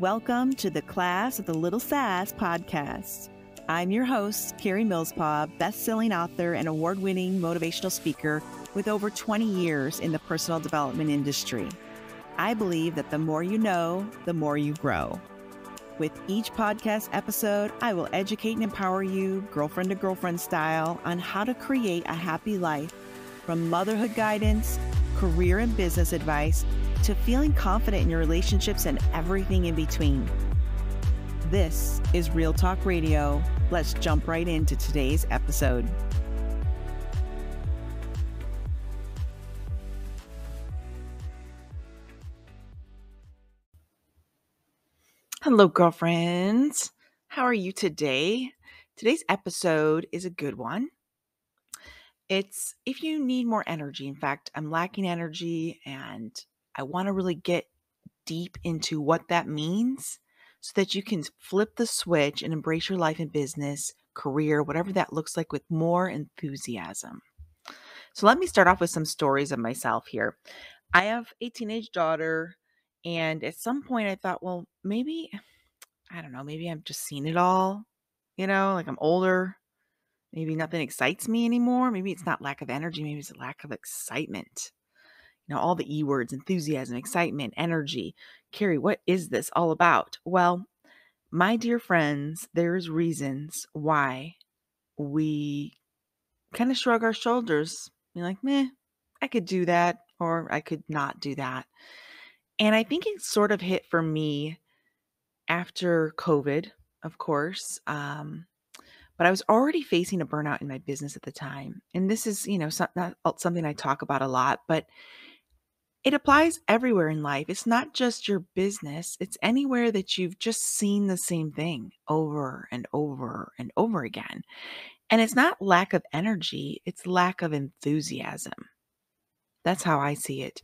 Welcome to the Class of the Little Sass podcast. I'm your host, Karie Millspaugh, best-selling author and award-winning motivational speaker with over 20 years in the personal development industry. I believe that the more you know, the more you grow. With each podcast episode, I will educate and empower you, girlfriend to girlfriend style, on how to create a happy life from motherhood guidance, career and business advice, to feeling confident in your relationships and everything in between. This is Real Talk Radio. Let's jump right into today's episode. Hello, girlfriends. How are you today? Today's episode is a good one. It's if you need more energy. In fact, I'm lacking energy and I want to really get deep into what that means so that you can flip the switch and embrace your life and business, career, whatever that looks like with more enthusiasm. So let me start off with some stories of myself here. I have a teenage daughter and at some point, I thought, well, maybe, I don't know, maybe I've just seen it all. You know, like I'm older. Maybe nothing excites me anymore. Maybe it's not lack of energy. Maybe it's a lack of excitement. You know, all the E words enthusiasm, excitement, energy. Karie, what is this all about? Well, my dear friends, there's reasons why we kind of shrug our shoulders. Be like, meh, I could do that, or I could not do that. And I think it sort of hit for me after COVID, of course. Um, but I was already facing a burnout in my business at the time. And this is, you know, not something I talk about a lot, but it applies everywhere in life. It's not just your business, it's anywhere that you've just seen the same thing over and over and over again. And it's not lack of energy, it's lack of enthusiasm. That's how I see it.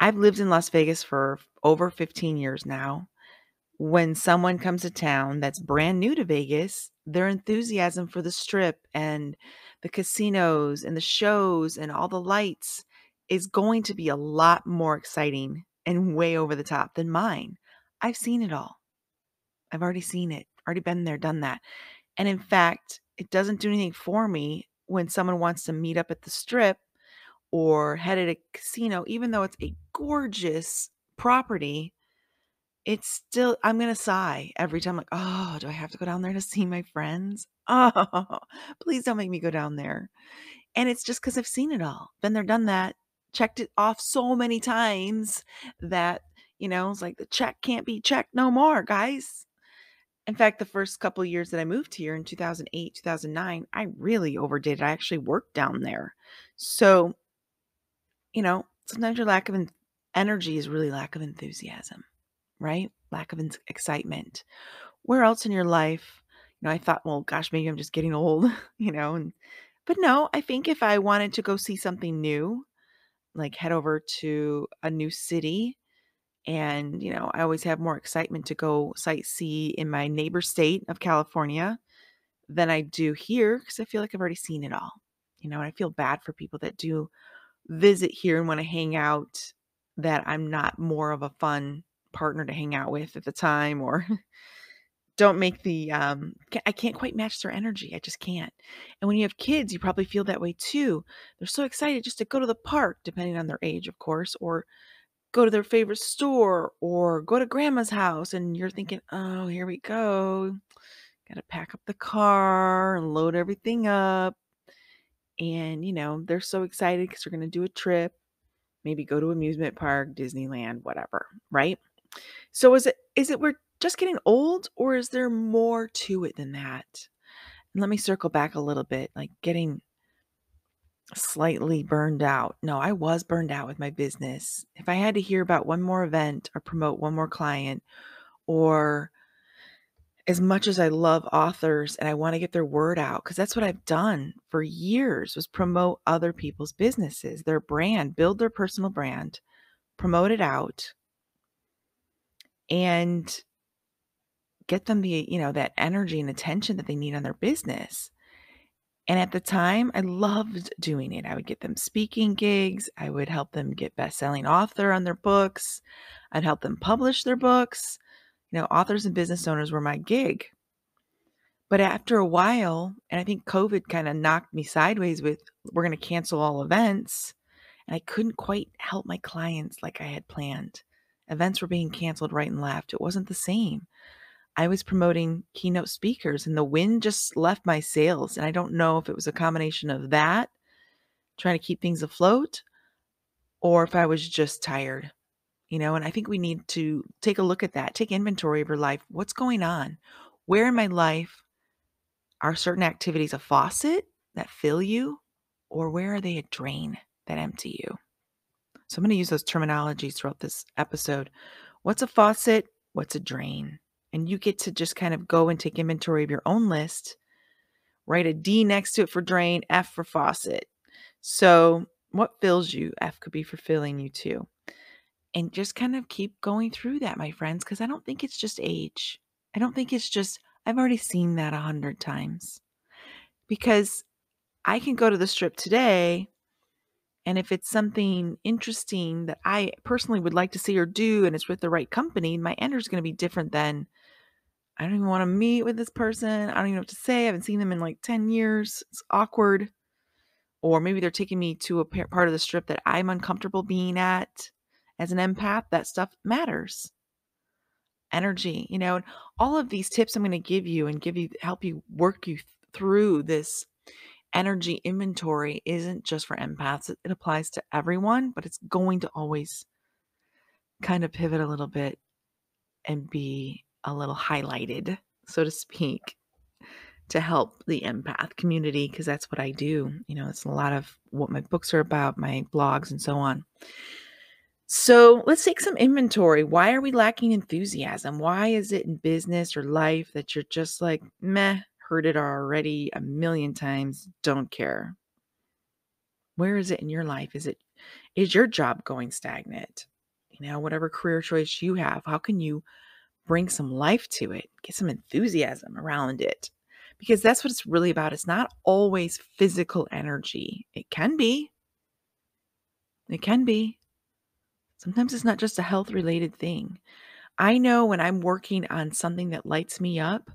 I've lived in Las Vegas for over 15 years now. When someone comes to town that's brand new to Vegas, their enthusiasm for the strip and the casinos and the shows and all the lights is going to be a lot more exciting and way over the top than mine. I've seen it all. I've already seen it, already been there, done that. And in fact, it doesn't do anything for me when someone wants to meet up at the strip or head at a casino, even though it's a gorgeous property, it's still, I'm going to sigh every time, like, oh, do I have to go down there to see my friends? Oh, please don't make me go down there. And it's just because I've seen it all. Been there, done that, checked it off so many times that, you know, it's like the check can't be checked no more, guys. In fact, the first couple years that I moved here in 2008, 2009, I really overdid it. I actually worked down there. So you know, sometimes your lack of energy is really lack of enthusiasm, right? Lack of excitement. Where else in your life, you know, I thought, well, gosh, maybe I'm just getting old, you know, and but no, I think if I wanted to go see something new, like head over to a new city and, you know, I always have more excitement to go sightsee in my neighbor state of California than I do here because I feel like I've already seen it all. You know, and I feel bad for people that do visit here and want to hang out that I'm not more of a fun partner to hang out with at the time or don't make the um I can't quite match their energy. I just can't. And when you have kids, you probably feel that way too. They're so excited just to go to the park depending on their age, of course, or go to their favorite store or go to grandma's house and you're thinking, "Oh, here we go. Got to pack up the car and load everything up." and you know they're so excited because they're going to do a trip maybe go to amusement park disneyland whatever right so is it is it we're just getting old or is there more to it than that? And let me circle back a little bit like getting slightly burned out. No i was burned out with my business. If i had to hear about one more event or promote one more client or as much as I love authors and I want to get their word out because that's what I've done for years was promote other people's businesses, their brand, build their personal brand, promote it out and get them the, you know, that energy and attention that they need on their business. And at the time, I loved doing it. I would get them speaking gigs, I would help them get best-selling author on their books, I'd help them publish their books You know, authors and business owners were my gig. But after a while, and I think COVID kind of knocked me sideways with we're going to cancel all events, and I couldn't quite help my clients like I had planned. Events were being canceled right and left. It wasn't the same. I was promoting keynote speakers and the wind just left my sails. And I don't know if it was a combination of that, trying to keep things afloat, or if I was just tired. You know, and I think we need to take a look at that, take inventory of your life. What's going on? Where in my life are certain activities a faucet that fill you, or where are they a drain that empty you? So I'm going to use those terminologies throughout this episode. What's a faucet? What's a drain? And you get to just kind of go and take inventory of your own list, write a D next to it for drain, F for faucet. So, what fills you? F could be for filling you too. And just kind of keep going through that, my friends, because I don't think it's just age. I don't think it's just, I've already seen that a hundred times. Because I can go to the strip today, and if it's something interesting that I personally would like to see or do, and it's with the right company, my energy is going to be different than I don't even want to meet with this person. I don't even know what to say. I haven't seen them in like 10 years. It's awkward. Or maybe they're taking me to a part of the strip that I'm uncomfortable being at. As an empath, that stuff matters. Energy, you know, and all of these tips I'm going to give you and give you help you work you through this energy inventory isn't just for empaths. It, it applies to everyone, but it's going to always kind of pivot a little bit and be a little highlighted, so to speak, to help the empath community because that's what I do. You know, it's a lot of what my books are about, my blogs, and so on. So let's take some inventory. Why are we lacking enthusiasm? Why is it in business or life that you're just like, meh, heard it already a million times, don't care? Where is it in your life? Is it is your job going stagnant? You know, whatever career choice you have, how can you bring some life to it, get some enthusiasm around it. Because that's what it's really about. It's not always physical energy. It can be. It can be. Sometimes it's not just a health related thing. I know when I'm working on something that lights me up,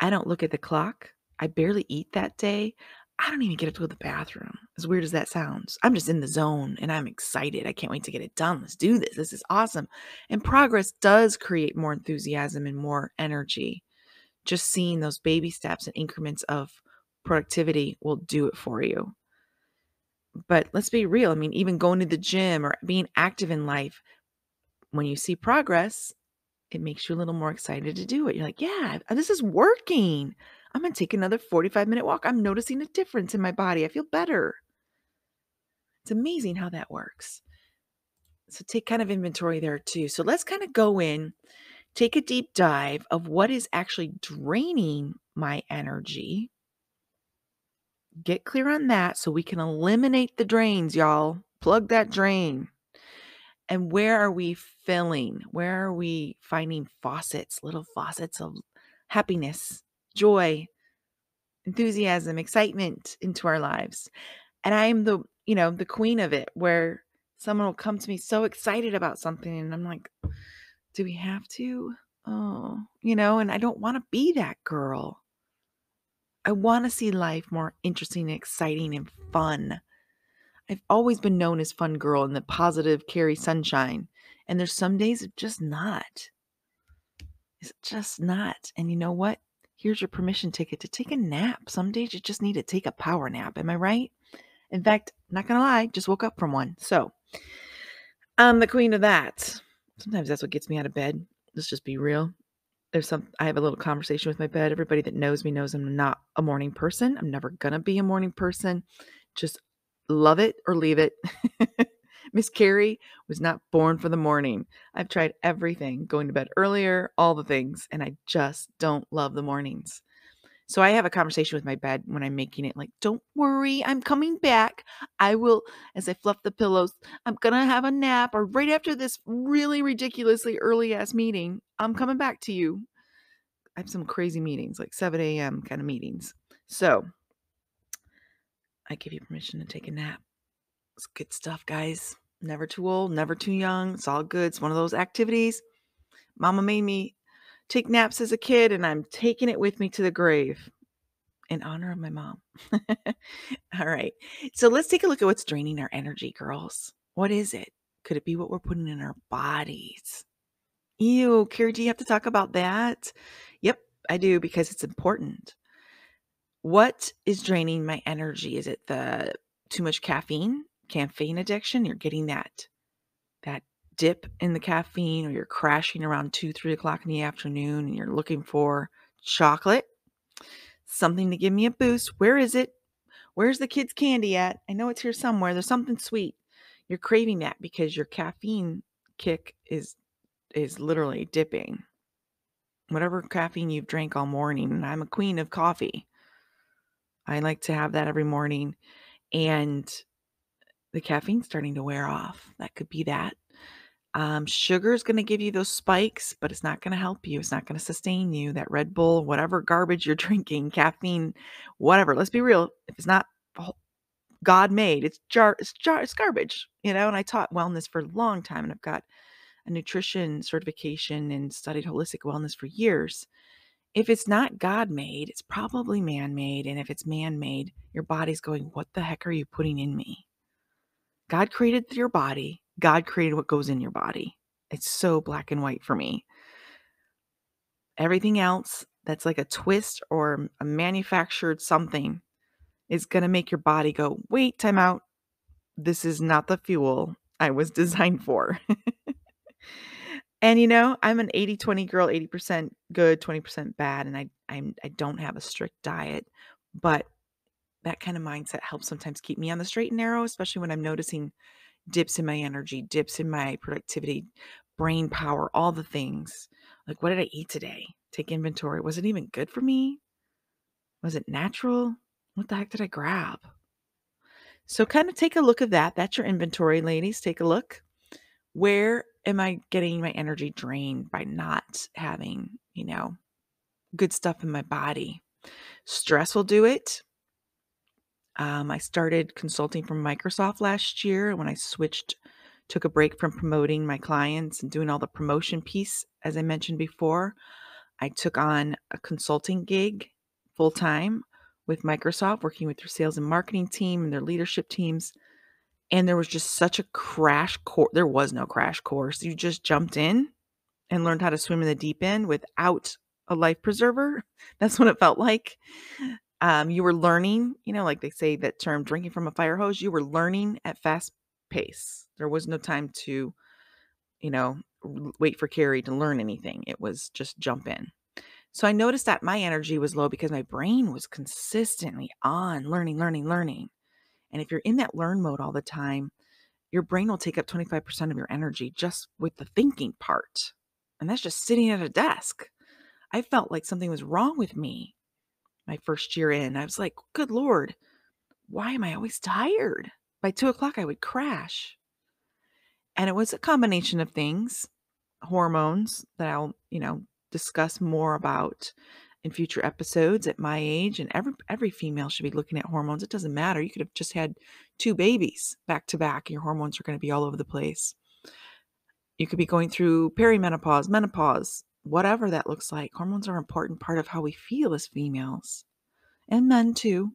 I don't look at the clock. I barely eat that day. I don't even get up to go to the bathroom. As weird as that sounds, I'm just in the zone and I'm excited. I can't wait to get it done. Let's do this. This is awesome. And progress does create more enthusiasm and more energy. Just seeing those baby steps and increments of productivity will do it for you. But let's be real. I mean, even going to the gym or being active in life, when you see progress, it makes you a little more excited to do it. You're like, yeah, uh, this is working. I'm going to take another 45 minute walk. I'm noticing a difference in my body. I feel better. It's amazing how that works. So take kind of inventory there too. So let's kind of go in, take a deep dive of what is actually draining my energy. Get clear on that so we can eliminate the drains, y'all. Plug that drain. And where are we filling? Where are we finding faucets, little faucets of happiness, joy, enthusiasm, excitement into our lives. And I'm the, you know, the queen of it where someone will come to me so excited about something and I'm like, do we have to? Oh, you know, and I don't want to be that girl. I want to see life more interesting and exciting and fun. I've always been known as fun girl and the positive Karie sunshine. And there's some days it's just not. It's just not. And you know what? Here's your permission ticket to take a nap. Some days you just need to take a power nap. Am I right? In fact, not gonna lie, just woke up from one. So I'm the queen of that. Sometimes that's what gets me out of bed. Let's just be real. There's some I have a little conversation with my bed. Everybody that knows me knows I'm not a morning person. I'm never gonna be a morning person. Just love it or leave it. Miss Karie was not born for the morning. I've tried everything, going to bed earlier, all the things, and I just don't love the mornings. So I have a conversation with my bed when I'm making it like, don't worry, I'm coming back. I will, as I fluff the pillows, I'm going to have a nap or right after this really ridiculously early ass meeting, I'm coming back to you. I have some crazy meetings, like 7 a.m. kind of meetings. So I give you permission to take a nap. It's good stuff, guys. Never too old, never too young. It's all good. It's one of those activities. Mama made me take naps as a kid, and I'm taking it with me to the grave in honor of my mom. All right. So let's take a look at what's draining our energy, girls. What is it? Could it be what we're putting in our bodies? Ew, Karie, do you have to talk about that? Yep, I do because it's important. What is draining my energy? Is it the too much caffeine, caffeine addiction? You're getting that that dip in the caffeine, or you're crashing around two, three o'clock in the afternoon, and you're looking for chocolate, something to give me a boost. Where is it? Where's the kids' candy at? I know it's here somewhere. There's something sweet. You're craving that because your caffeine kick is is literally dipping. Whatever caffeine you've drank all morning, and I'm a queen of coffee. I like to have that every morning. And the caffeine's starting to wear off. That could be that. Um, sugar is going to give you those spikes, but it's not going to help you. It's not going to sustain you. That Red Bull, whatever garbage you're drinking, caffeine, whatever. Let's be real. If it's not God made, it's jar, it's jar, it's garbage. You know. And I taught wellness for a long time, and I've got a nutrition certification and studied holistic wellness for years. If it's not God made, it's probably man made. And if it's man made, your body's going, What the heck are you putting in me? God created your body, God created what goes in your body. It's so black and white for me. Everything else that's like a twist or a manufactured something is going to make your body go, Wait, time out. This is not the fuel I was designed for. And you know, I'm an 80-20 girl, 80% good, 20% bad, and I I'm I don't have a strict diet, but that kind of mindset helps sometimes keep me on the straight and narrow, especially when I'm noticing dips in my energy, dips in my productivity, brain power, all the things. Like what did I eat today? Take inventory. Was it even good for me? Was it natural? What the heck did I grab? So kind of take a look at that. That's your inventory, ladies. Take a look. Where am I getting my energy drained by not having, you know, good stuff in my body? Stress will do it. Um, I started consulting from Microsoft last year when I switched, took a break from promoting my clients and doing all the promotion piece, as I mentioned before. I took on a consulting gig full time with Microsoft, working with their sales and marketing team and their leadership teams and there was just such a crash course. There was no crash course. You just jumped in and learned how to swim in the deep end without a life preserver. That's what it felt like. Um, you were learning, you know, like they say that term drinking from a fire hose, you were learning at fast pace. There was no time to, you know, wait for Karie to learn anything. It was just jump in. So I noticed that my energy was low because my brain was consistently on learning, learning, learning. And if you're in that learn mode all the time, your brain will take up 25% of your energy just with the thinking part. And that's just sitting at a desk. I felt like something was wrong with me my first year in. I was like, good Lord, why am I always tired? By two o'clock, I would crash. And it was a combination of things, hormones that I'll, you know, discuss more about in future episodes at my age and every every female should be looking at hormones it doesn't matter you could have just had two babies back to back your hormones are going to be all over the place you could be going through perimenopause menopause whatever that looks like hormones are an important part of how we feel as females and men too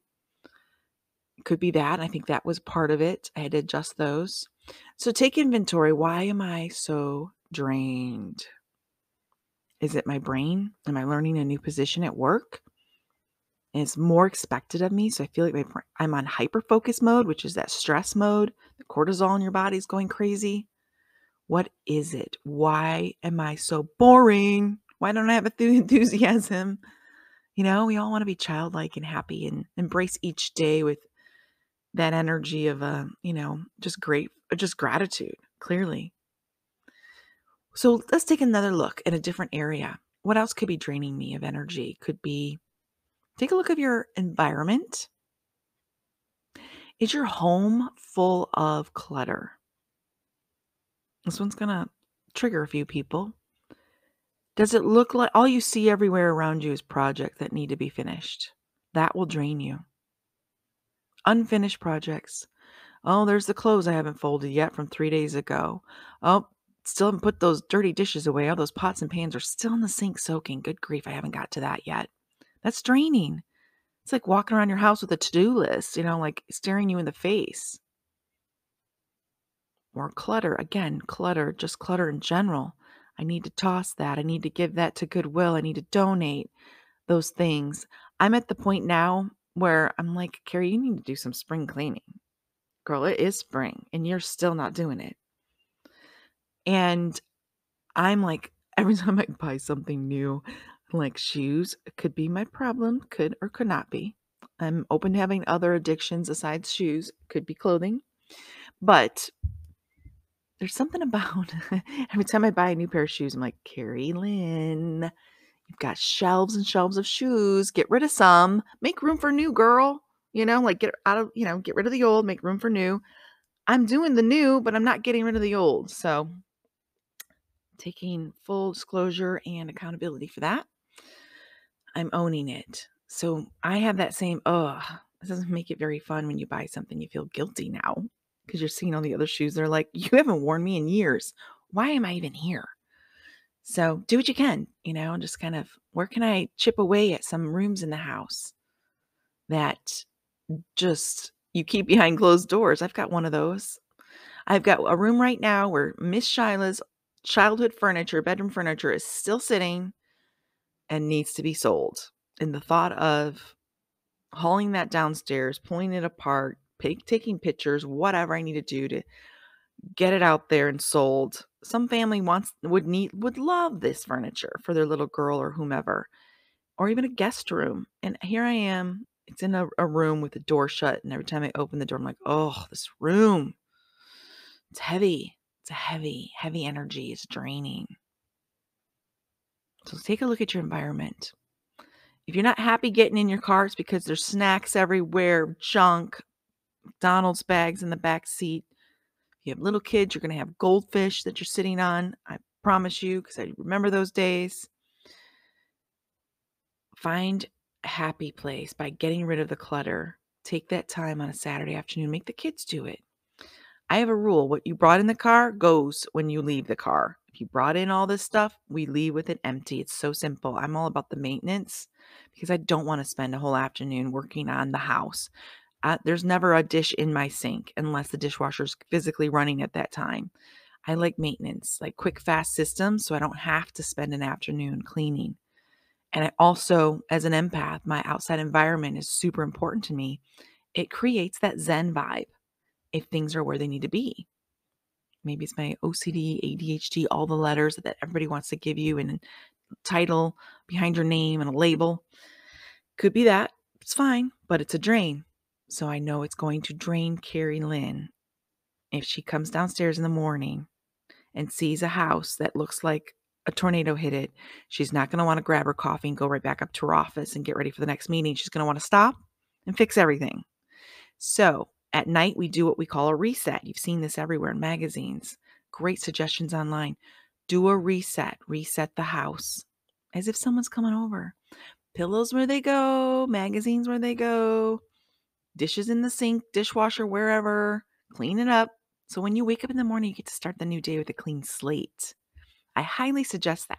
could be that i think that was part of it i had to adjust those so take inventory why am i so drained is it my brain? Am I learning a new position at work? And it's more expected of me. So I feel like my, I'm on hyper focus mode, which is that stress mode. The cortisol in your body is going crazy. What is it? Why am I so boring? Why don't I have enthusiasm? You know, we all want to be childlike and happy and embrace each day with that energy of, uh, you know, just great, just gratitude, clearly. So let's take another look at a different area. What else could be draining me of energy? Could be take a look of your environment. Is your home full of clutter? This one's going to trigger a few people. Does it look like all you see everywhere around you is projects that need to be finished? That will drain you. Unfinished projects. Oh, there's the clothes I haven't folded yet from three days ago. Oh, still haven't put those dirty dishes away. All those pots and pans are still in the sink soaking. Good grief, I haven't got to that yet. That's draining. It's like walking around your house with a to do list, you know, like staring you in the face. More clutter. Again, clutter, just clutter in general. I need to toss that. I need to give that to Goodwill. I need to donate those things. I'm at the point now where I'm like, Karie, you need to do some spring cleaning. Girl, it is spring and you're still not doing it. And I'm like, every time I buy something new, like shoes, could be my problem, could or could not be. I'm open to having other addictions besides shoes, could be clothing. But there's something about every time I buy a new pair of shoes, I'm like, Karie Lynn, you've got shelves and shelves of shoes. Get rid of some, make room for new, girl. You know, like get out of, you know, get rid of the old, make room for new. I'm doing the new, but I'm not getting rid of the old. So taking full disclosure and accountability for that. I'm owning it. So I have that same, oh, this doesn't make it very fun when you buy something. You feel guilty now because you're seeing all the other shoes. They're like, you haven't worn me in years. Why am I even here? So do what you can, you know, and just kind of where can I chip away at some rooms in the house that just you keep behind closed doors. I've got one of those. I've got a room right now where Miss Shyla's childhood furniture, bedroom furniture is still sitting and needs to be sold. And the thought of hauling that downstairs, pulling it apart, taking pictures, whatever I need to do to get it out there and sold. Some family wants would need would love this furniture for their little girl or whomever, or even a guest room. And here I am. It's in a, a room with the door shut, and every time I open the door, I'm like, oh, this room. It's heavy. It's a heavy, heavy energy. It's draining. So take a look at your environment. If you're not happy getting in your car, it's because there's snacks everywhere, junk, McDonald's bags in the back seat. If you have little kids, you're going to have goldfish that you're sitting on. I promise you, because I remember those days. Find a happy place by getting rid of the clutter. Take that time on a Saturday afternoon. Make the kids do it. I have a rule what you brought in the car goes when you leave the car. If you brought in all this stuff, we leave with it empty. It's so simple. I'm all about the maintenance because I don't want to spend a whole afternoon working on the house. There's never a dish in my sink unless the dishwasher's physically running at that time. I like maintenance, like quick, fast systems, so I don't have to spend an afternoon cleaning. And I also, as an empath, my outside environment is super important to me. It creates that Zen vibe if things are where they need to be. Maybe it's my OCD, ADHD, all the letters that everybody wants to give you and title behind your name and a label. Could be that. It's fine, but it's a drain. So I know it's going to drain Karie Lynn if she comes downstairs in the morning and sees a house that looks like a tornado hit it. She's not going to want to grab her coffee and go right back up to her office and get ready for the next meeting. She's going to want to stop and fix everything. So at night, we do what we call a reset. You've seen this everywhere in magazines. Great suggestions online. Do a reset, reset the house as if someone's coming over. Pillows where they go, magazines where they go, dishes in the sink, dishwasher, wherever. Clean it up. So when you wake up in the morning, you get to start the new day with a clean slate. I highly suggest that.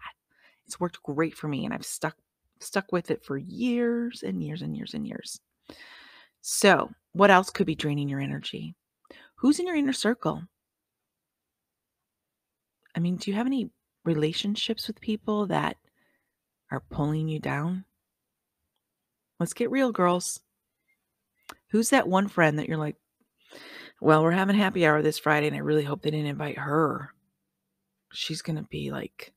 It's worked great for me and I've stuck stuck with it for years and years and years and years. So, what else could be draining your energy? Who's in your inner circle? I mean, do you have any relationships with people that are pulling you down? Let's get real, girls. Who's that one friend that you're like, well, we're having happy hour this Friday, and I really hope they didn't invite her. She's going to be like,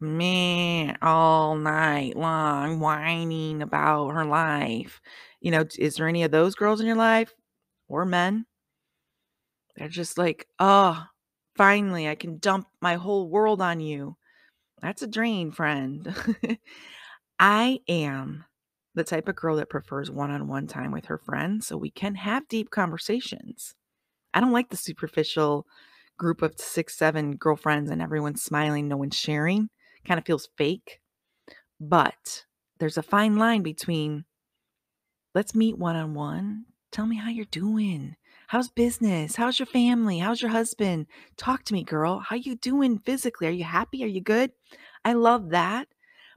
man, all night long, whining about her life. You know, is there any of those girls in your life or men? They're just like, oh, finally, I can dump my whole world on you. That's a drain, friend. I am the type of girl that prefers one on one time with her friends so we can have deep conversations. I don't like the superficial group of six, seven girlfriends and everyone's smiling, no one's sharing. Kind of feels fake. But there's a fine line between Let's meet one on one. Tell me how you're doing. How's business? How's your family? How's your husband? Talk to me, girl. How you doing physically? Are you happy? Are you good? I love that.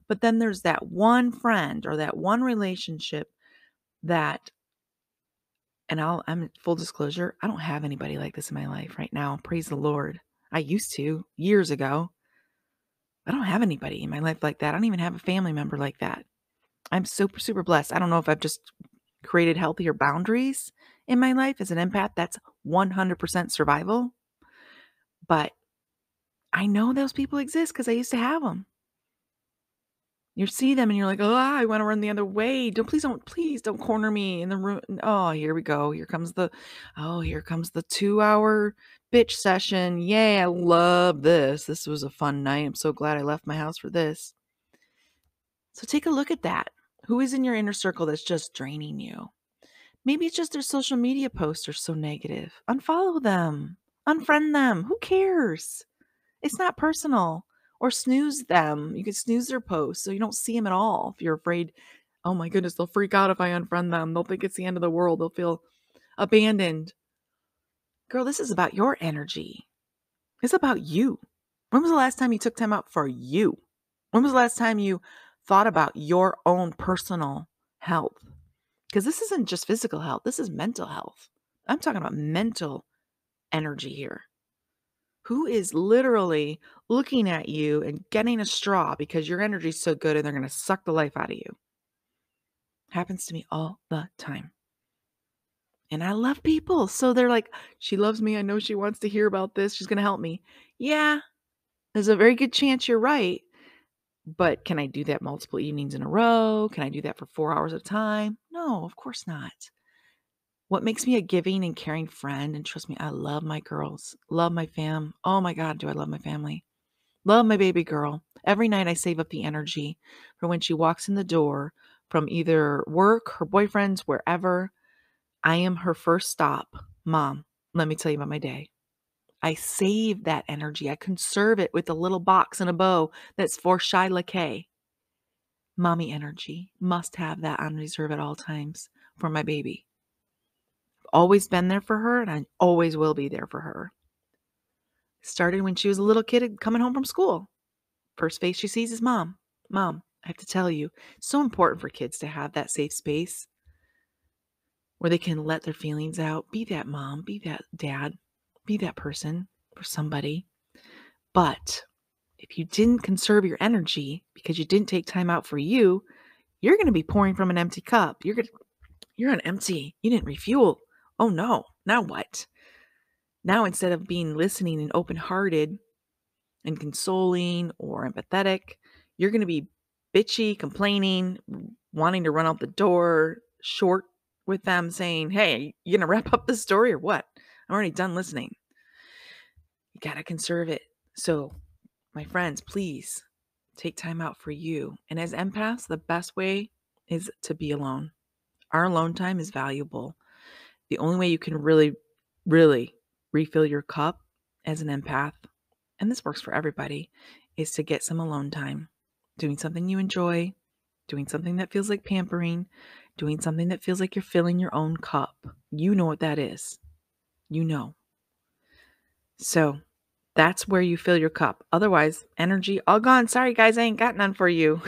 But then there's that one friend or that one relationship that and I'll I'm full disclosure, I don't have anybody like this in my life right now. Praise the Lord. I used to years ago. I don't have anybody in my life like that. I don't even have a family member like that. I'm super super blessed. I don't know if I've just created healthier boundaries in my life as an empath. That's 100% survival. But I know those people exist because I used to have them you see them and you're like, oh, I want to run the other way. Don't please don't please don't corner me in the room. Oh, here we go. Here comes the oh, here comes the two hour bitch session. Yay, I love this. This was a fun night. I'm so glad I left my house for this. So take a look at that. Who is in your inner circle that's just draining you? Maybe it's just their social media posts are so negative. Unfollow them, unfriend them. Who cares? It's not personal or snooze them. You can snooze their posts so you don't see them at all if you're afraid, oh my goodness, they'll freak out if I unfriend them. They'll think it's the end of the world. They'll feel abandoned. Girl, this is about your energy. It's about you. When was the last time you took time out for you? When was the last time you thought about your own personal health? Because this isn't just physical health, this is mental health. I'm talking about mental energy here who is literally looking at you and getting a straw because your energy is so good and they're going to suck the life out of you. Happens to me all the time. And I love people. So they're like, she loves me. I know she wants to hear about this. She's going to help me. Yeah, there's a very good chance you're right. But can I do that multiple evenings in a row? Can I do that for four hours at a time? No, of course not. What makes me a giving and caring friend, and trust me, I love my girls, love my fam. Oh my God, do I love my family? Love my baby girl. Every night I save up the energy for when she walks in the door from either work, her boyfriend's, wherever. I am her first stop. Mom, let me tell you about my day. I save that energy. I conserve it with a little box and a bow that's for Shyla K. Mommy energy. Must have that on reserve at all times for my baby I've always been there for her and I always will be there for her. Started when she was a little kid coming home from school. First face she sees is mom. Mom, I have to tell you, so important for kids to have that safe space where they can let their feelings out. Be that mom, be that dad, be that person for somebody. But if you didn't conserve your energy because you didn't take time out for you, you're going to be pouring from an empty cup. You're going to you're on empty. You didn't refuel oh no, now what? Now, instead of being listening and open hearted and consoling or empathetic, you're going to be bitchy, complaining, wanting to run out the door, short with them, saying, Hey, you're going to wrap up the story or what? I'm already done listening. You got to conserve it. So, my friends, please take time out for you. And as empaths, the best way is to be alone. Our alone time is valuable the only way you can really, really refill your cup as an empath, and this works for everybody, is to get some alone time, doing something you enjoy, doing something that feels like pampering, doing something that feels like you're filling your own cup. You know what that is. You know. So that's where you fill your cup. Otherwise, energy all gone. Sorry, guys, I ain't got none for you.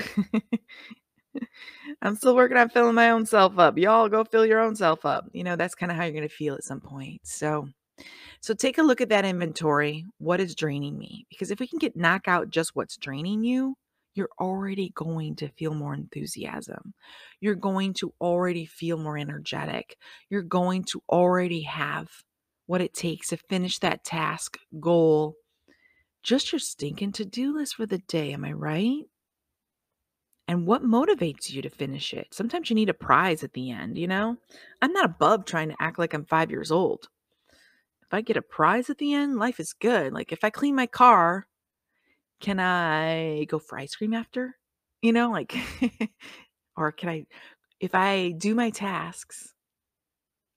I'm still working on filling my own self up. Y'all go fill your own self up. You know, that's kind of how you're going to feel at some point. So, so take a look at that inventory. What is draining me? Because if we can get knock out just what's draining you, you're already going to feel more enthusiasm. You're going to already feel more energetic. You're going to already have what it takes to finish that task, goal, just your stinking to do list for the day. Am I right? and what motivates you to finish it. Sometimes you need a prize at the end, you know? I'm not above trying to act like I'm five years old. If I get a prize at the end, life is good. Like if I clean my car, can I go for ice cream after? You know, like, or can I, if I do my tasks,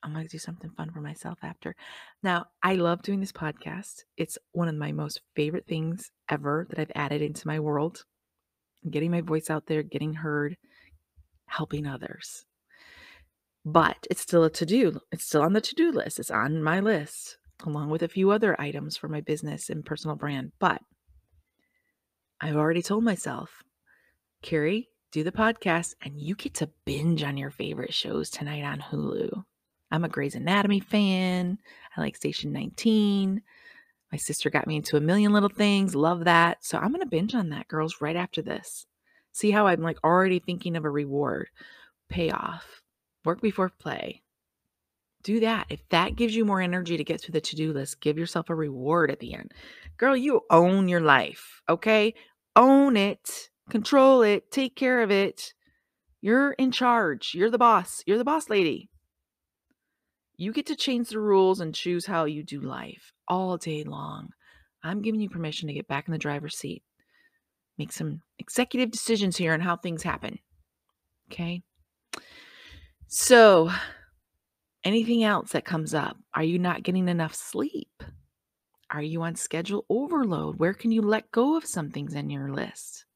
I'm going to do something fun for myself after. Now, I love doing this podcast. It's one of my most favorite things ever that I've added into my world getting my voice out there, getting heard, helping others. But it's still a to do. It's still on the to do list. It's on my list, along with a few other items for my business and personal brand. But I've already told myself, Karie, do the podcast and you get to binge on your favorite shows tonight on Hulu. I'm a Grey's Anatomy fan. I like Station 19. My sister got me into a million little things. Love that. So I'm going to binge on that, girls, right after this. See how I'm like already thinking of a reward, payoff, work before play. Do that. If that gives you more energy to get through the to do list, give yourself a reward at the end. Girl, you own your life, okay? Own it, control it, take care of it. You're in charge. You're the boss. You're the boss lady. You get to change the rules and choose how you do life all day long. I'm giving you permission to get back in the driver's seat. Make some executive decisions here on how things happen. Okay? So, anything else that comes up? Are you not getting enough sleep? Are you on schedule overload? Where can you let go of some things in your list?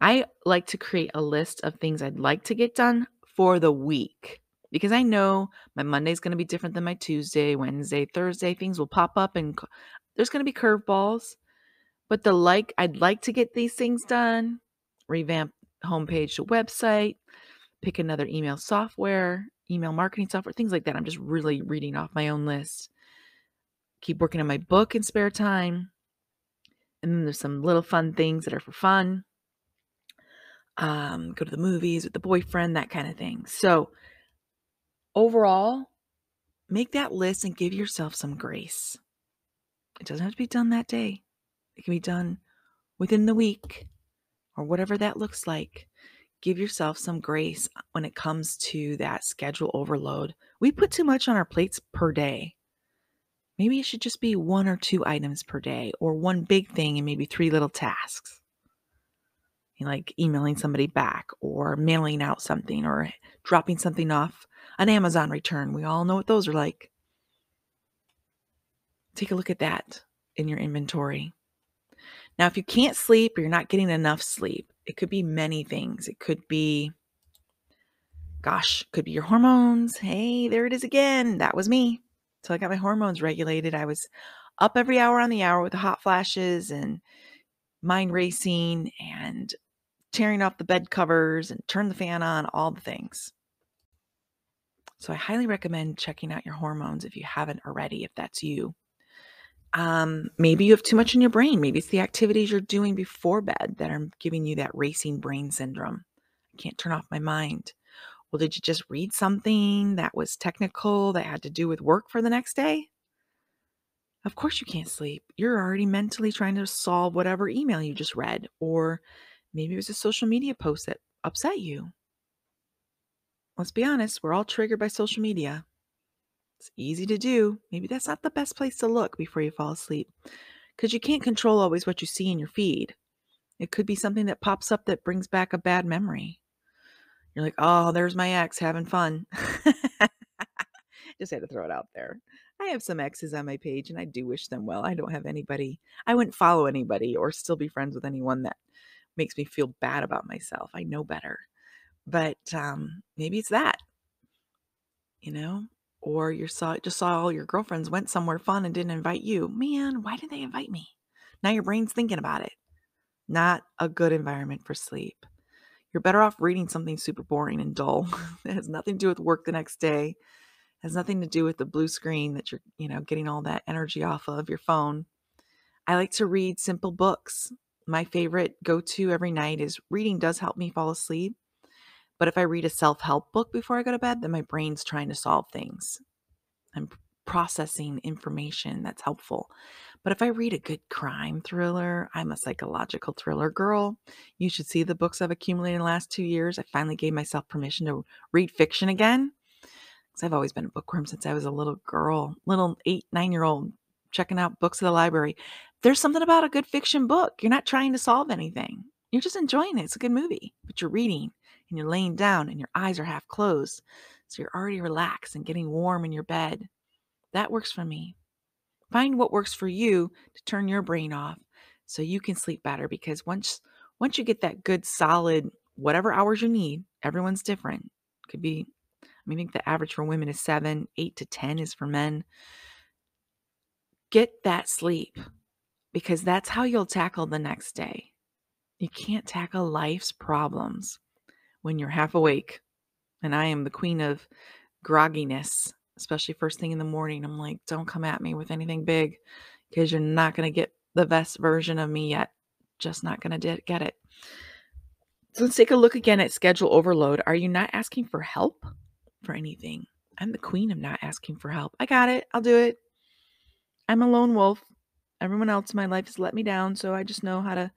I like to create a list of things I'd like to get done for the week because I know my Monday is going to be different than my Tuesday, Wednesday, Thursday. Things will pop up and there's going to be curveballs. But the like, I'd like to get these things done, revamp homepage to website, pick another email software, email marketing software, things like that. I'm just really reading off my own list. Keep working on my book in spare time. And then there's some little fun things that are for fun. Um, go to the movies with the boyfriend, that kind of thing. So, overall, make that list and give yourself some grace. It doesn't have to be done that day, it can be done within the week or whatever that looks like. Give yourself some grace when it comes to that schedule overload. We put too much on our plates per day. Maybe it should just be one or two items per day, or one big thing and maybe three little tasks. like emailing somebody back, or mailing out something, or dropping something off an Amazon return. We all know what those are like. Take a look at that in your inventory. Now, if you can't sleep or you're not getting enough sleep, it could be many things. It could be, gosh, could be your hormones. Hey, there it is again. That was me. So I got my hormones regulated. I was up every hour on the hour with the hot flashes and mind racing and tearing off the bed covers and turn the fan on, all the things. So I highly recommend checking out your hormones if you haven't already, if that's you. Um, maybe you have too much in your brain. Maybe it's the activities you're doing before bed that are giving you that racing brain syndrome. I can't turn off my mind. Well, did you just read something that was technical that had to do with work for the next day? Of course, you can't sleep. You're already mentally trying to solve whatever email you just read, or maybe it was a social media post that upset you. Let's be honest, we're all triggered by social media. It's easy to do. Maybe that's not the best place to look before you fall asleep because you can't control always what you see in your feed. It could be something that pops up that brings back a bad memory. You're like, oh, there's my ex having fun. Just had to throw it out there. I have some exes on my page and I do wish them well. I don't have anybody, I wouldn't follow anybody or still be friends with anyone that makes me feel bad about myself. I know better. But um, maybe it's that, you know, or you saw just saw all your girlfriends went somewhere fun and didn't invite you. Man, why didn't they invite me? Now your brain's thinking about it. Not a good environment for sleep. You're better off reading something super boring and dull. it has nothing to do with work the next day. Has nothing to do with the blue screen that you're, you know, getting all that energy off of your phone. I like to read simple books. My favorite go to every night is reading does help me fall asleep. But if I read a self help book before I go to bed, then my brain's trying to solve things. I'm processing information that's helpful. But if I read a good crime thriller, I'm a psychological thriller girl. You should see the books I've accumulated in the last two years. I finally gave myself permission to read fiction again. Because I've always been a bookworm since I was a little girl, little eight, nine year old, checking out books at the library. There's something about a good fiction book. You're not trying to solve anything, you're just enjoying it. It's a good movie, but you're reading and you're laying down and your eyes are half closed. So you're already relaxed and getting warm in your bed. That works for me. Find what works for you to turn your brain off so you can sleep better because once once you get that good solid whatever hours you need, everyone's different. Could be, I mean, I think the average for women is seven, eight to 10 is for men. Get that sleep because that's how you'll tackle the next day. You can't tackle life's problems when you're half awake. And I am the queen of grogginess, especially first thing in the morning. I'm like, don't come at me with anything big because you're not going to get the best version of me yet. Just not going to get it. So let's take a look again at schedule overload. Are you not asking for help for anything? I'm the queen of not asking for help. I got it. I'll do it. I'm a lone wolf. Everyone else in my life has let me down, so I just know how to.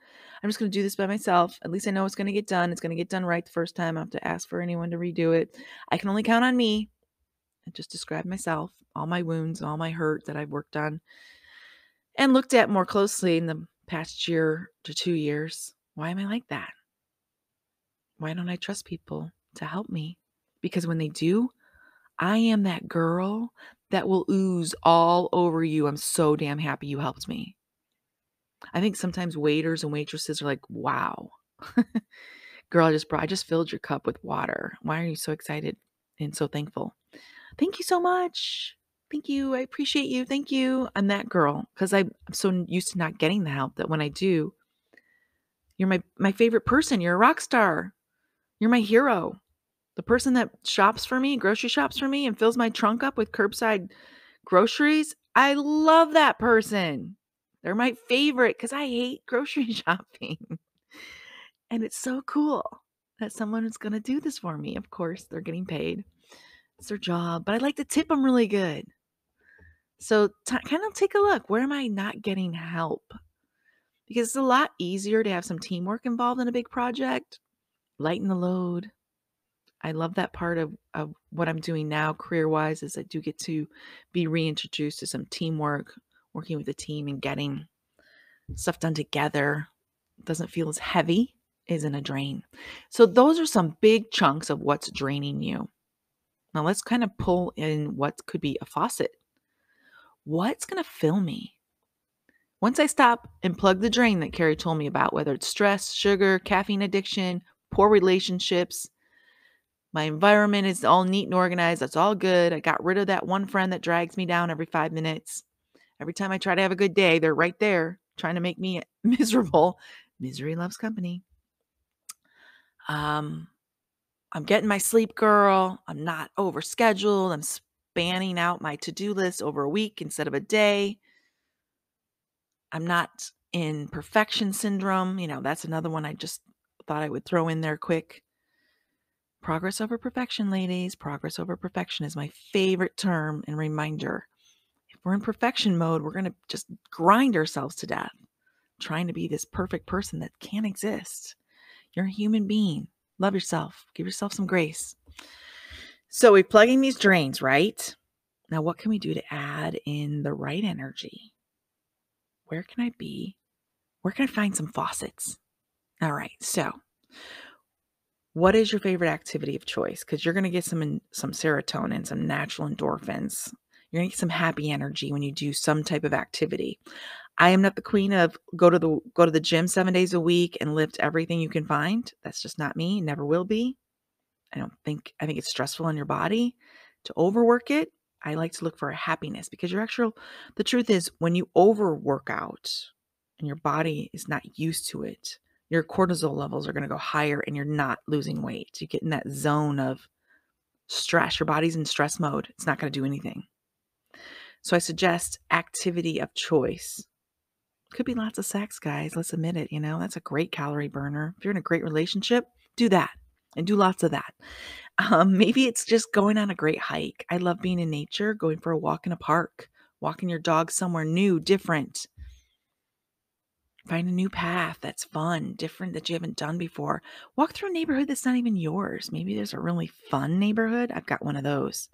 I'm just going to do this by myself. At least I know it's going to get done. It's going to get done right the first time. I have to ask for anyone to redo it. I can only count on me. I just described myself, all my wounds, all my hurt that I've worked on and looked at more closely in the past year to two years. Why am I like that? Why don't I trust people to help me? Because when they do, I am that girl that will ooze all over you. I'm so damn happy you helped me. I think sometimes waiters and waitresses are like, wow. Girl, I just brought I just filled your cup with water. Why are you so excited and so thankful? Thank you so much. Thank you. I appreciate you. Thank you. I'm that girl because I'm so used to not getting the help that when I do, you're my my favorite person. You're a rock star. You're my hero. The person that shops for me, grocery shops for me, and fills my trunk up with curbside groceries. I love that person. They're my favorite because I hate grocery shopping. and it's so cool that someone is going to do this for me. Of course, they're getting paid, it's their job, but I like to tip them really good. So, t- kind of take a look. Where am I not getting help? Because it's a lot easier to have some teamwork involved in a big project, lighten the load. I love that part of, of what I'm doing now, career wise, is I do get to be reintroduced to some teamwork, working with a team and getting stuff done together. Doesn't feel as heavy, isn't a drain. So, those are some big chunks of what's draining you. Now, let's kind of pull in what could be a faucet what's going to fill me? Once I stop and plug the drain that Karie told me about, whether it's stress, sugar, caffeine addiction, poor relationships, my environment is all neat and organized. That's all good. I got rid of that one friend that drags me down every five minutes. Every time I try to have a good day, they're right there trying to make me miserable. Misery loves company. Um, I'm getting my sleep, girl. I'm not overscheduled. I'm spanning out my to do list over a week instead of a day. I'm not in perfection syndrome. You know, that's another one I just thought I would throw in there quick. Progress over perfection, ladies. Progress over perfection is my favorite term and reminder. If we're in perfection mode, we're going to just grind ourselves to death trying to be this perfect person that can't exist. You're a human being. Love yourself. Give yourself some grace. So we're plugging these drains, right? Now, what can we do to add in the right energy? Where can I be? Where can I find some faucets? All right. So, what is your favorite activity of choice? Because you're going to get some some serotonin, some natural endorphins. You're going to get some happy energy when you do some type of activity. I am not the queen of go to the go to the gym 7 days a week and lift everything you can find. That's just not me, never will be. I don't think I think it's stressful on your body to overwork it. I like to look for happiness because your actual the truth is when you overwork out and your body is not used to it, your cortisol levels are going to go higher and you're not losing weight. You get in that zone of stress. Your body's in stress mode. It's not going to do anything. So I suggest activity of choice. Could be lots of sex, guys. Let's admit it. You know, that's a great calorie burner. If you're in a great relationship, do that and do lots of that. Um, maybe it's just going on a great hike. I love being in nature, going for a walk in a park, walking your dog somewhere new, different. Find a new path that's fun, different that you haven't done before. Walk through a neighborhood that's not even yours. Maybe there's a really fun neighborhood. I've got one of those.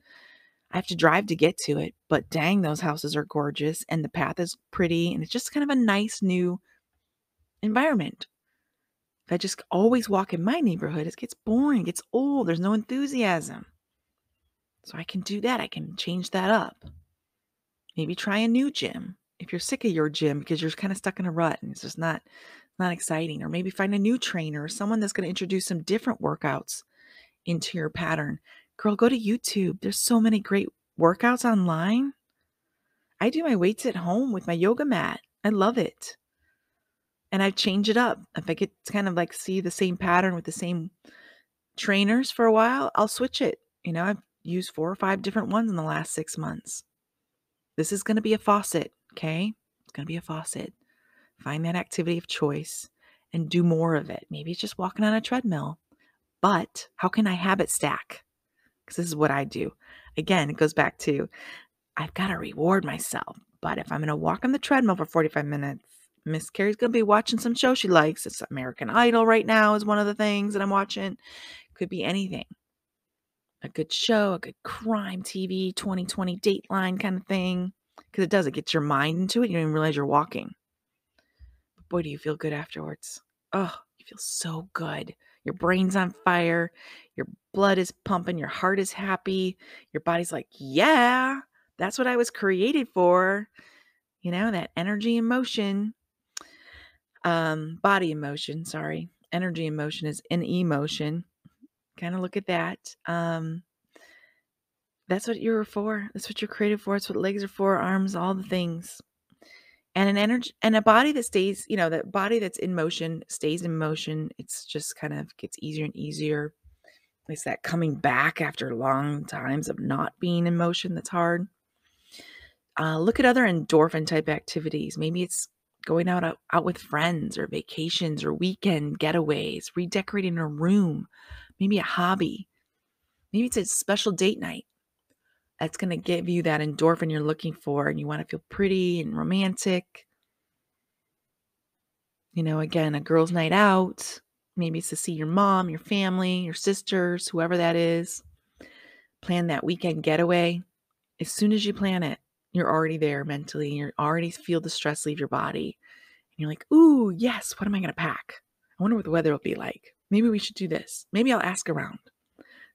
I have to drive to get to it, but dang, those houses are gorgeous and the path is pretty and it's just kind of a nice new environment. If I just always walk in my neighborhood, it gets boring, gets old, there's no enthusiasm. So I can do that. I can change that up. Maybe try a new gym if you're sick of your gym because you're kind of stuck in a rut and it's just not not exciting. Or maybe find a new trainer or someone that's going to introduce some different workouts into your pattern, girl, go to YouTube. There's so many great workouts online. I do my weights at home with my yoga mat. I love it. And I've changed it up. If I get kind of like see the same pattern with the same trainers for a while, I'll switch it. You know, I've used four or five different ones in the last six months. This is going to be a faucet, okay? It's going to be a faucet. Find that activity of choice and do more of it. Maybe it's just walking on a treadmill. But how can I habit stack? Because this is what I do. Again, it goes back to I've got to reward myself. But if I'm going to walk on the treadmill for 45 minutes, Miss Karie's going to be watching some show she likes. It's American Idol right now, is one of the things that I'm watching. Could be anything. A good show, a good crime TV, 2020 Dateline kind of thing. Because it does, it gets your mind into it. You don't even realize you're walking. But boy, do you feel good afterwards. Oh, you feel so good. Your brain's on fire. Your blood is pumping. Your heart is happy. Your body's like, yeah, that's what I was created for. You know, that energy and motion. Um, body emotion, sorry. Energy emotion is an emotion. Kind of look at that. Um, that's what you're for. That's what you're created for. That's what legs are for, arms, all the things. And an energy and a body that stays, you know, that body that's in motion stays in motion. It's just kind of gets easier and easier. It's that coming back after long times of not being in motion that's hard. Uh, look at other endorphin type activities. Maybe it's going out, out out with friends or vacations or weekend getaways, redecorating a room, maybe a hobby. Maybe it's a special date night. That's going to give you that endorphin you're looking for and you want to feel pretty and romantic. You know, again, a girls' night out. Maybe it's to see your mom, your family, your sisters, whoever that is. Plan that weekend getaway. As soon as you plan it, you're already there mentally. You already feel the stress leave your body. And you're like, ooh, yes, what am I going to pack? I wonder what the weather will be like. Maybe we should do this. Maybe I'll ask around.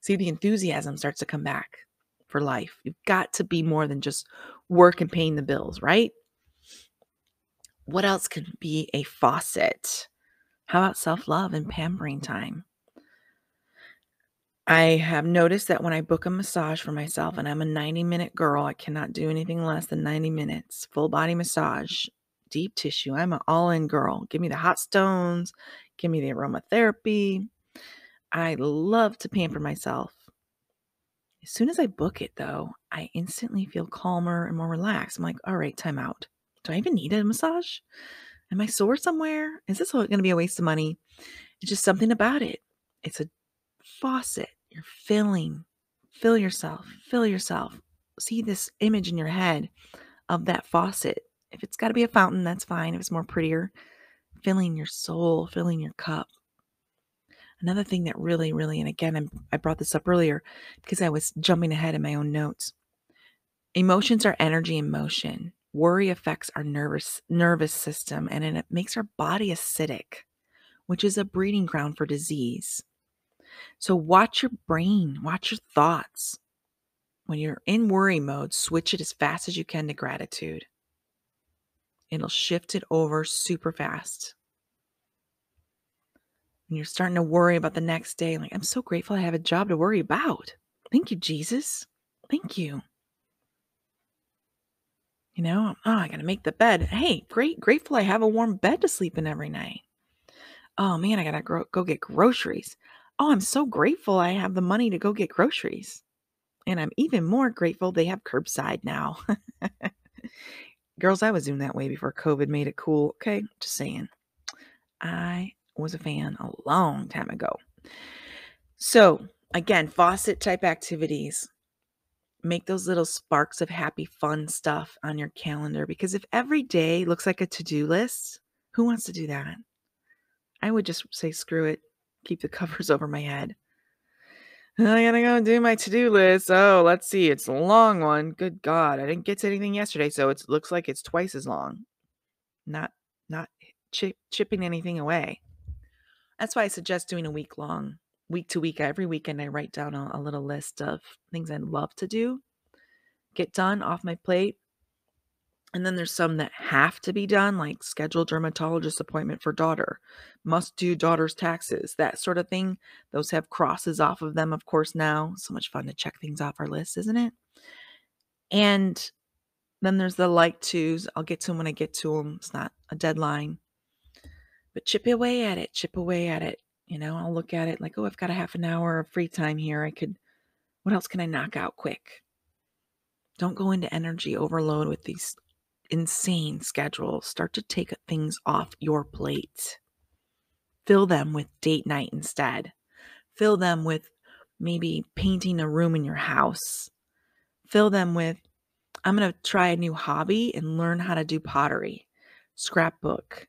See, the enthusiasm starts to come back for life. You've got to be more than just work and paying the bills, right? What else could be a faucet? How about self love and pampering time? I have noticed that when I book a massage for myself and I'm a 90 minute girl, I cannot do anything less than 90 minutes. Full body massage, deep tissue. I'm an all in girl. Give me the hot stones, give me the aromatherapy. I love to pamper myself. As soon as I book it, though, I instantly feel calmer and more relaxed. I'm like, all right, time out. Do I even need a massage? Am I sore somewhere? Is this going to be a waste of money? It's just something about it. It's a faucet. You're filling. Fill yourself. Fill yourself. See this image in your head of that faucet. If it's got to be a fountain, that's fine. If it's more prettier, filling your soul, filling your cup. Another thing that really, really, and again, I'm, I brought this up earlier because I was jumping ahead in my own notes. Emotions are energy in motion. Worry affects our nervous nervous system and it makes our body acidic, which is a breeding ground for disease. So watch your brain, watch your thoughts. When you're in worry mode, switch it as fast as you can to gratitude. It'll shift it over super fast. When you're starting to worry about the next day, like, I'm so grateful I have a job to worry about. Thank you, Jesus. Thank you. You know, oh, I got to make the bed. Hey, great, grateful I have a warm bed to sleep in every night. Oh man, I got to gro- go get groceries. Oh, I'm so grateful I have the money to go get groceries. And I'm even more grateful they have curbside now. Girls, I was doing that way before COVID made it cool. Okay, just saying. I was a fan a long time ago. So, again, faucet type activities. Make those little sparks of happy, fun stuff on your calendar because if every day looks like a to do list, who wants to do that? I would just say, screw it, keep the covers over my head. I gotta go do my to-do list. Oh, let's see. It's a long one. Good God. I didn't get to anything yesterday, so it looks like it's twice as long. Not not chip, chipping anything away. That's why I suggest doing a week long, week to week. Every weekend I write down a, a little list of things I'd love to do, get done off my plate. And then there's some that have to be done, like schedule dermatologist appointment for daughter, must do daughter's taxes, that sort of thing. Those have crosses off of them, of course, now. So much fun to check things off our list, isn't it? And then there's the like twos. I'll get to them when I get to them. It's not a deadline. But chip away at it, chip away at it. You know, I'll look at it like, oh, I've got a half an hour of free time here. I could, what else can I knock out quick? Don't go into energy overload with these insane schedules. Start to take things off your plate. Fill them with date night instead. Fill them with maybe painting a room in your house. Fill them with, I'm going to try a new hobby and learn how to do pottery, scrapbook,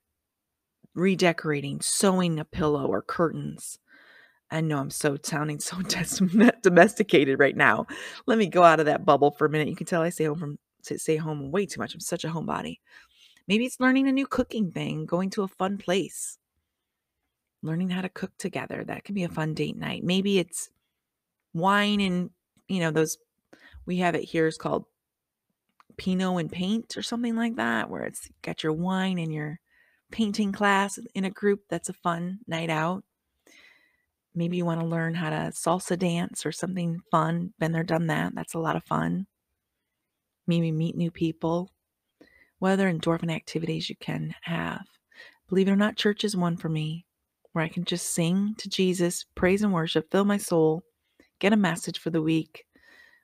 redecorating, sewing a pillow or curtains. I know I'm so sounding so domesticated right now. Let me go out of that bubble for a minute. You can tell I stay home from stay home way too much. I'm such a homebody. Maybe it's learning a new cooking thing, going to a fun place, learning how to cook together. That can be a fun date night. Maybe it's wine and you know those we have it here is called Pinot and paint or something like that, where it's got your wine and your painting class in a group. That's a fun night out. Maybe you want to learn how to salsa dance or something fun. Been there, done that. That's a lot of fun. Maybe meet new people. What other endorphin activities you can have? Believe it or not, church is one for me where I can just sing to Jesus, praise and worship, fill my soul, get a message for the week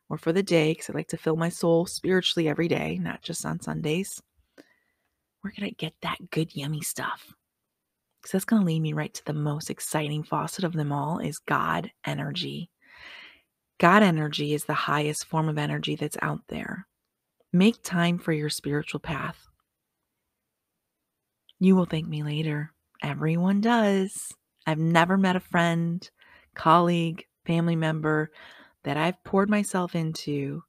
or for the day, because I like to fill my soul spiritually every day, not just on Sundays. Where can I get that good, yummy stuff? Because that's going to lead me right to the most exciting faucet of them all is God energy. God energy is the highest form of energy that's out there. Make time for your spiritual path. You will thank me later. Everyone does. I've never met a friend, colleague, family member that I've poured myself into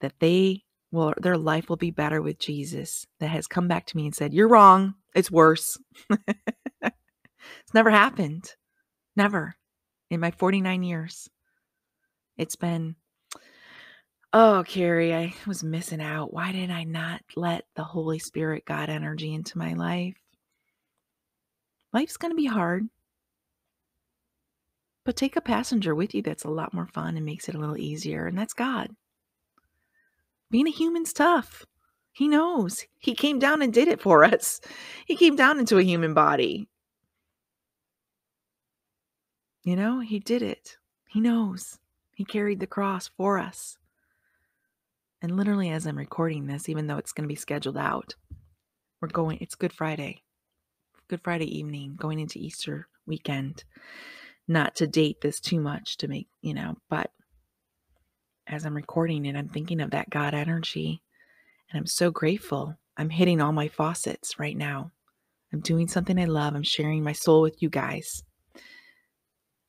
that they will their life will be better with Jesus that has come back to me and said, "You're wrong. It's worse." it's never happened. Never. In my 49 years. It's been Oh, Karie, I was missing out. Why did I not let the Holy Spirit God energy into my life? Life's going to be hard. But take a passenger with you that's a lot more fun and makes it a little easier, and that's God. Being a human's tough. He knows. He came down and did it for us. He came down into a human body. You know, he did it. He knows. He carried the cross for us. And literally, as I'm recording this, even though it's going to be scheduled out, we're going, it's Good Friday. Good Friday evening, going into Easter weekend. Not to date this too much to make, you know, but as I'm recording and I'm thinking of that God energy. And I'm so grateful. I'm hitting all my faucets right now. I'm doing something I love. I'm sharing my soul with you guys.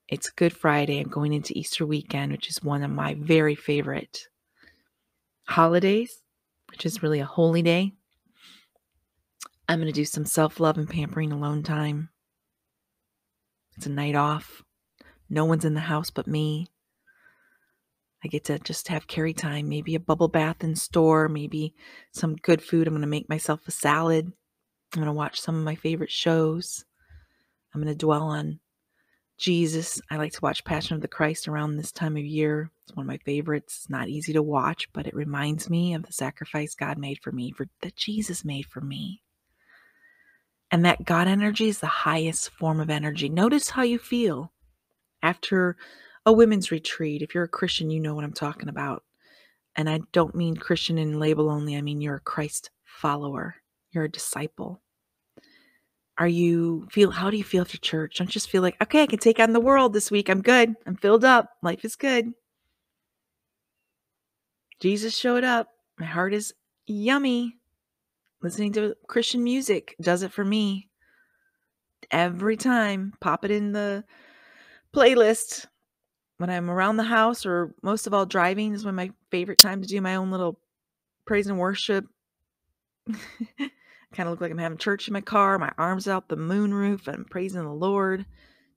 It's Good Friday. I'm going into Easter weekend, which is one of my very favorite holidays, which is really a holy day. I'm going to do some self love and pampering alone time. It's a night off. No one's in the house but me. I get to just have Karie time, maybe a bubble bath in store, maybe some good food. I'm going to make myself a salad. I'm going to watch some of my favorite shows. I'm going to dwell on Jesus. I like to watch Passion of the Christ around this time of year. It's one of my favorites. It's not easy to watch, but it reminds me of the sacrifice God made for me, for that Jesus made for me. And that God energy is the highest form of energy. Notice how you feel after a women's retreat. If you're a Christian, you know what I'm talking about. And I don't mean Christian in label only, I mean you're a Christ follower, you're a disciple. Are you feel how do you feel after church? Don't just feel like, okay, I can take on the world this week. I'm good. I'm filled up. Life is good. Jesus showed up. My heart is yummy. Listening to Christian music does it for me. Every time, pop it in the playlist when I'm around the house or most of all driving is when my favorite time to do my own little praise and worship. I kind of look like I'm having church in my car, my arms out the moon roof, and I'm praising the Lord.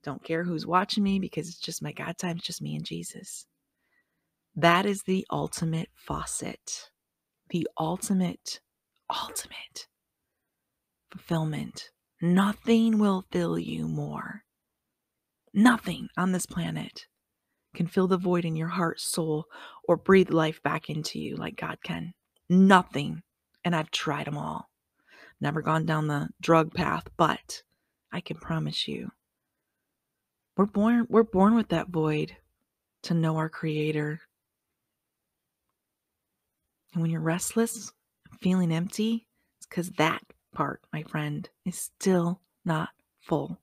Don't care who's watching me because it's just my God time, it's just me and Jesus. That is the ultimate faucet. The ultimate, ultimate fulfillment. Nothing will fill you more. Nothing on this planet can fill the void in your heart, soul, or breathe life back into you like God can. Nothing. And I've tried them all. Never gone down the drug path, but I can promise you we're born we're born with that void to know our creator. And when you're restless, feeling empty, it's cuz that part, my friend, is still not full.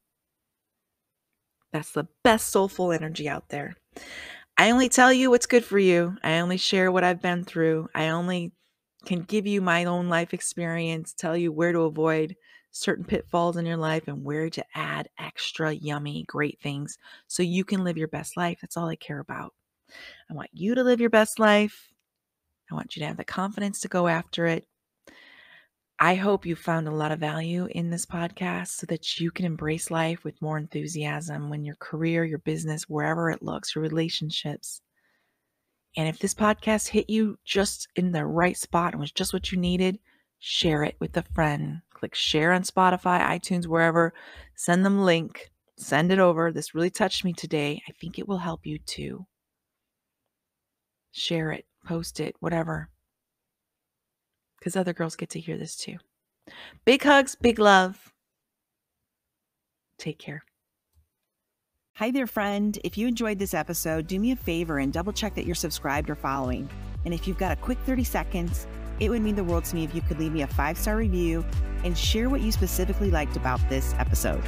That's the best soulful energy out there. I only tell you what's good for you. I only share what I've been through. I only can give you my own life experience, tell you where to avoid certain pitfalls in your life and where to add extra yummy, great things so you can live your best life. That's all I care about. I want you to live your best life. I want you to have the confidence to go after it. I hope you found a lot of value in this podcast so that you can embrace life with more enthusiasm when your career, your business, wherever it looks, your relationships. And if this podcast hit you just in the right spot and was just what you needed, share it with a friend. Click share on Spotify, iTunes, wherever. Send them link. Send it over. This really touched me today. I think it will help you too. Share it, post it, whatever because other girls get to hear this too. Big hugs, big love. Take care. Hi there, friend. If you enjoyed this episode, do me a favor and double check that you're subscribed or following. And if you've got a quick 30 seconds, it would mean the world to me if you could leave me a five star review and share what you specifically liked about this episode.